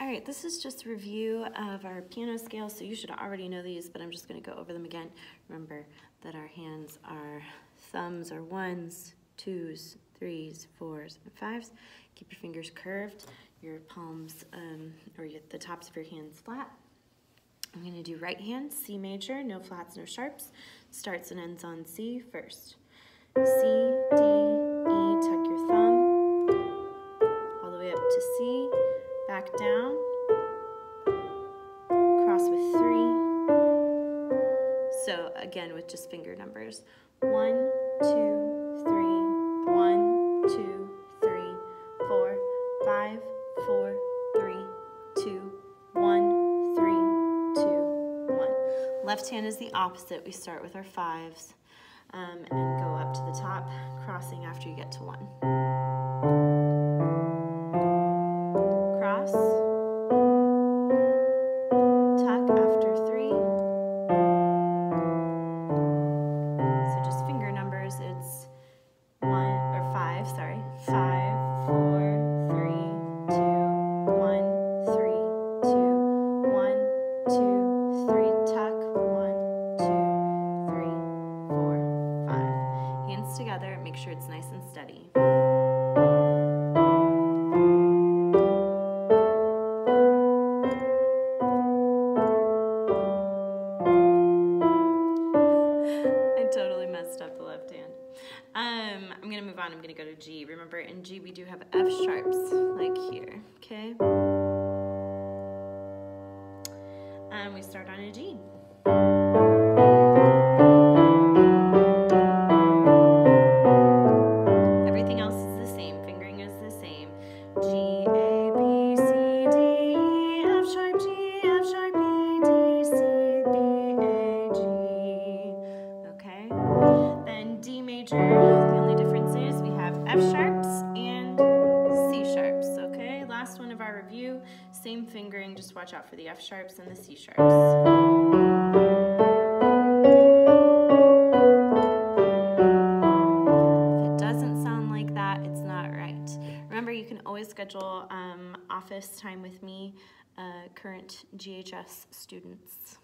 All right, this is just a review of our piano scales, so you should already know these, but I'm just gonna go over them again. Remember that our hands are thumbs are ones, twos, threes, fours, and fives. Keep your fingers curved, your palms, um, or your, the tops of your hands flat. I'm gonna do right hand, C major, no flats, no sharps. Starts and ends on C first. C, D, E, tuck your thumb, all the way up to C, back down, cross with three. So again, with just finger numbers. One, two, three, one, two, three, four, five, four, three, two, one, three, two, one. Left hand is the opposite. We start with our fives um, and go up to the top, crossing after you get to one. Together, make sure it's nice and steady. I totally messed up the left hand. Um, I'm gonna move on, I'm gonna go to G. Remember in G we do have F sharps, like here, okay? And we start on a G. sharps and C sharps, okay? Last one of our review, same fingering, just watch out for the F sharps and the C sharps. If it doesn't sound like that, it's not right. Remember, you can always schedule um, office time with me, uh, current GHS students.